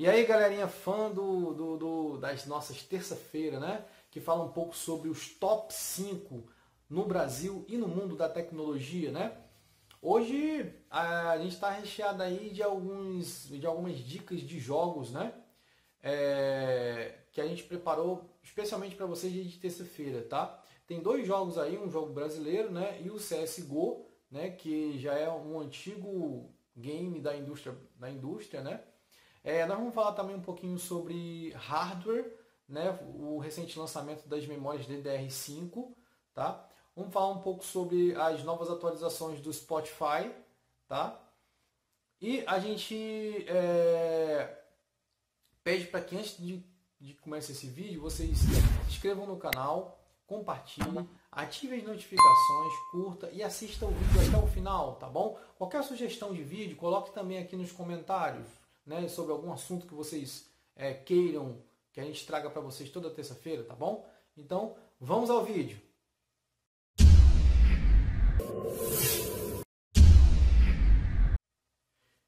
E aí, galerinha fã do, do, do das nossas terça-feira, né? Que fala um pouco sobre os top 5 no Brasil e no mundo da tecnologia, né? Hoje a gente está recheado aí de, alguns, de algumas dicas de jogos, né? É, que a gente preparou especialmente para vocês de terça-feira, tá? Tem dois jogos aí, um jogo brasileiro, né? E o CSGO, né? Que já é um antigo game da indústria, da indústria né? É, nós vamos falar também um pouquinho sobre hardware, né? o recente lançamento das memórias DDR5. Tá? Vamos falar um pouco sobre as novas atualizações do Spotify. Tá? E a gente é, pede para que antes de, de começar esse vídeo, vocês se inscrevam no canal, compartilhem, ative as notificações, curta e assista o vídeo até o final, tá bom? Qualquer sugestão de vídeo, coloque também aqui nos comentários né, sobre algum assunto que vocês é, queiram que a gente traga para vocês toda terça-feira, tá bom? Então, vamos ao vídeo.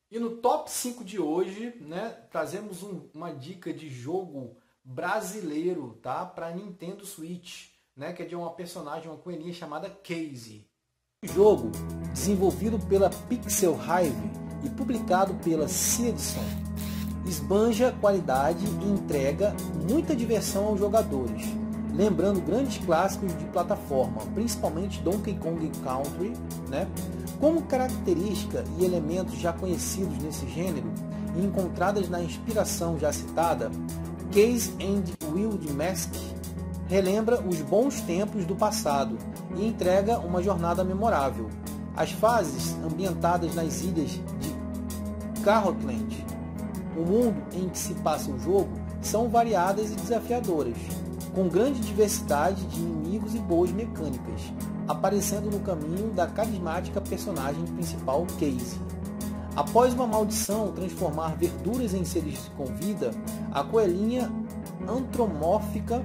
E no top 5 de hoje, né, trazemos um, uma dica de jogo brasileiro, tá? Para Nintendo Switch, né, que é de uma personagem, uma coelhinha chamada Casey. O jogo, desenvolvido pela Pixel Hive, e publicado pela Cedson, esbanja qualidade e entrega muita diversão aos jogadores, lembrando grandes clássicos de plataforma, principalmente Donkey Kong Country, né? Como característica e elementos já conhecidos nesse gênero e encontradas na inspiração já citada, Case and Wild Mask relembra os bons tempos do passado e entrega uma jornada memorável. As fases ambientadas nas ilhas de Carrotland. O mundo em que se passa o jogo são variadas e desafiadoras, com grande diversidade de inimigos e boas mecânicas, aparecendo no caminho da carismática personagem principal Casey. Após uma maldição transformar verduras em seres com vida, a coelhinha antromórfica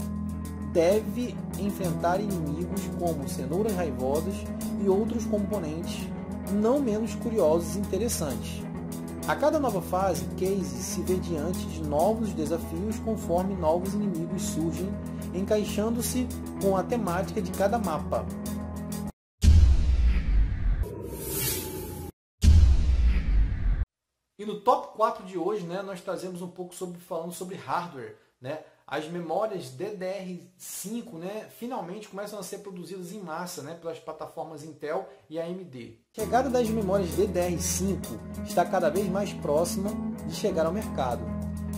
deve enfrentar inimigos como cenouras raivosas e outros componentes não menos curiosos e interessantes. A cada nova fase, Casey se vê diante de novos desafios conforme novos inimigos surgem, encaixando-se com a temática de cada mapa. E no top 4 de hoje, né, nós trazemos um pouco sobre falando sobre hardware, né? As memórias DDR5 né, finalmente começam a ser produzidas em massa né, pelas plataformas Intel e AMD. A chegada das memórias DDR5 está cada vez mais próxima de chegar ao mercado.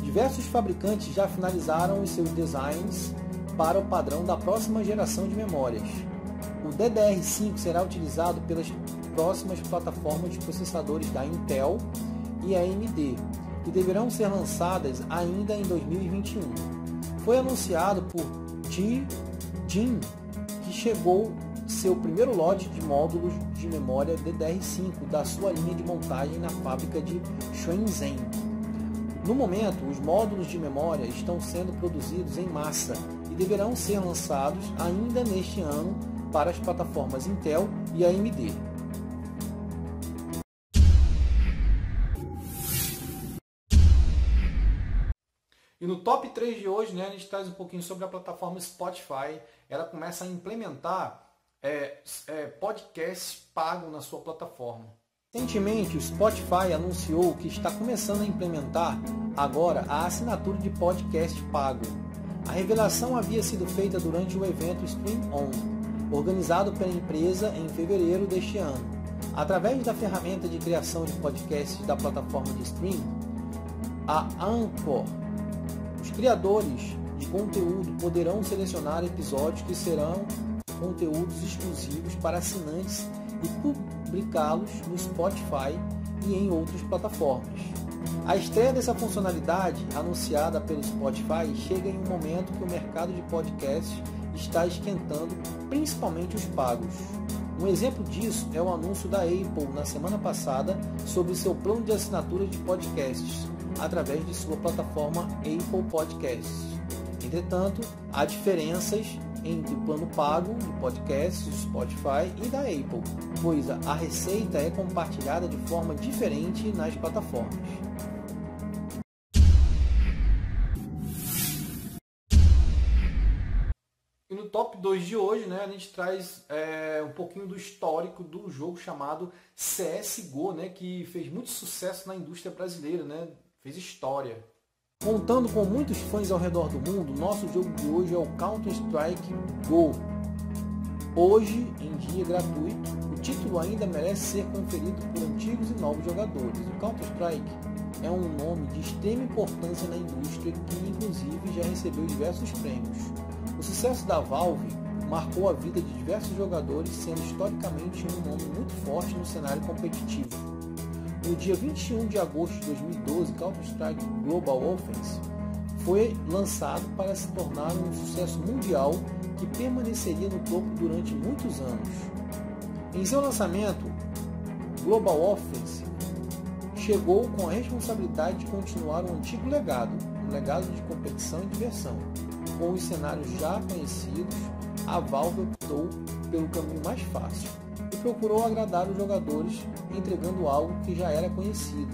Diversos fabricantes já finalizaram os seus designs para o padrão da próxima geração de memórias. O DDR5 será utilizado pelas próximas plataformas de processadores da Intel e AMD, que deverão ser lançadas ainda em 2021 foi anunciado por T. Jin que chegou seu primeiro lote de módulos de memória DDR5 da sua linha de montagem na fábrica de Shenzhen. No momento, os módulos de memória estão sendo produzidos em massa e deverão ser lançados ainda neste ano para as plataformas Intel e AMD. E no top 3 de hoje, né, a gente traz um pouquinho sobre a plataforma Spotify. Ela começa a implementar é, é, podcast pago na sua plataforma. Recentemente, o Spotify anunciou que está começando a implementar agora a assinatura de podcast pago. A revelação havia sido feita durante o evento Stream On, organizado pela empresa em fevereiro deste ano. Através da ferramenta de criação de podcasts da plataforma de stream, a Anchor criadores de conteúdo poderão selecionar episódios que serão conteúdos exclusivos para assinantes e publicá-los no Spotify e em outras plataformas. A estreia dessa funcionalidade, anunciada pelo Spotify, chega em um momento que o mercado de podcasts está esquentando, principalmente os pagos. Um exemplo disso é o anúncio da Apple na semana passada sobre seu plano de assinatura de podcasts, através de sua plataforma Apple Podcasts. Entretanto, há diferenças entre o plano pago de podcasts, Spotify e da Apple, pois a receita é compartilhada de forma diferente nas plataformas. E no top 2 de hoje, né, a gente traz é, um pouquinho do histórico do jogo chamado CSGO, né, que fez muito sucesso na indústria brasileira, né, fez história. Contando com muitos fãs ao redor do mundo, nosso jogo de hoje é o Counter-Strike Go. Hoje, em dia gratuito, o título ainda merece ser conferido por antigos e novos jogadores. O Counter-Strike é um nome de extrema importância na indústria que, inclusive, já recebeu diversos prêmios. O sucesso da Valve marcou a vida de diversos jogadores, sendo historicamente um nome muito forte no cenário competitivo. No dia 21 de agosto de 2012, Counter-Strike Global Offense foi lançado para se tornar um sucesso mundial que permaneceria no topo durante muitos anos. Em seu lançamento, Global Offense chegou com a responsabilidade de continuar um antigo legado, um legado de competição e diversão. Com os cenários já conhecidos, a Valve optou pelo caminho mais fácil procurou agradar os jogadores entregando algo que já era conhecido,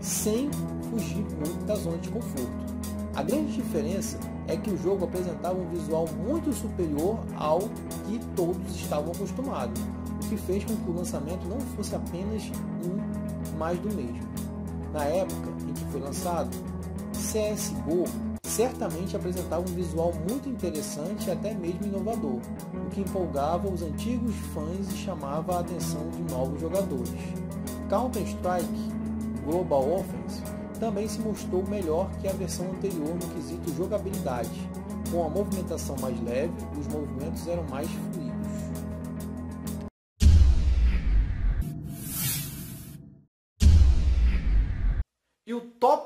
sem fugir muito da zona de conforto. A grande diferença é que o jogo apresentava um visual muito superior ao que todos estavam acostumados, o que fez com que o lançamento não fosse apenas um mais do mesmo. Na época em que foi lançado, CSGO certamente apresentava um visual muito interessante e até mesmo inovador, o que empolgava os antigos fãs e chamava a atenção de novos jogadores. Counter-Strike Global Offense também se mostrou melhor que a versão anterior no quesito jogabilidade. Com a movimentação mais leve, os movimentos eram mais fluidos.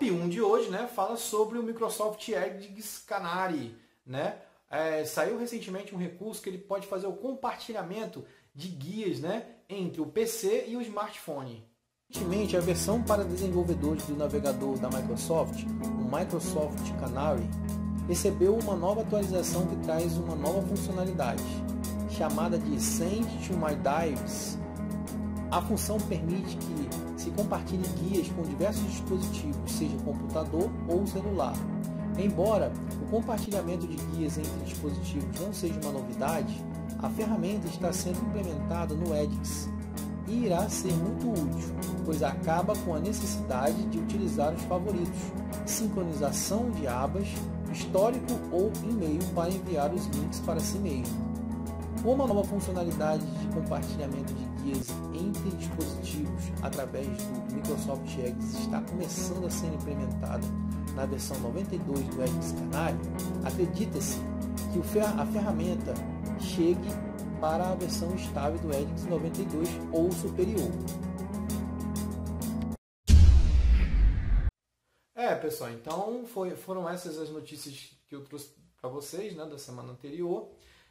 Top 1 de hoje né, fala sobre o Microsoft Edge Canary. Né? É, saiu recentemente um recurso que ele pode fazer o compartilhamento de guias né, entre o PC e o smartphone. Recentemente, a versão para desenvolvedores do navegador da Microsoft, o Microsoft Canary, recebeu uma nova atualização que traz uma nova funcionalidade, chamada de Send to My Drives. A função permite que se compartilhe guias com diversos dispositivos, seja computador ou celular. Embora o compartilhamento de guias entre dispositivos não seja uma novidade, a ferramenta está sendo implementada no Edix e irá ser muito útil, pois acaba com a necessidade de utilizar os favoritos, sincronização de abas, histórico ou e-mail para enviar os links para si mesmo. Como a nova funcionalidade de compartilhamento de entre dispositivos através do Microsoft Edge está começando a ser implementada na versão 92 do Edge Canary, acredita-se que a ferramenta chegue para a versão estável do Edge 92 ou superior. É, pessoal, então foi, foram essas as notícias que eu trouxe para vocês né, da semana anterior.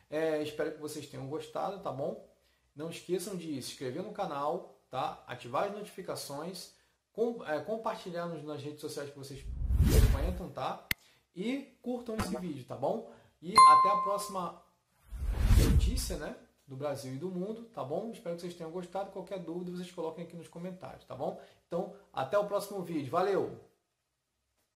É, espero que vocês tenham gostado, tá bom? Não esqueçam de se inscrever no canal, tá? ativar as notificações, com, é, compartilhar nas redes sociais que vocês frequentam, tá? E curtam esse vídeo, tá bom? E até a próxima notícia, né? Do Brasil e do mundo, tá bom? Espero que vocês tenham gostado. Qualquer dúvida, vocês coloquem aqui nos comentários, tá bom? Então, até o próximo vídeo. Valeu!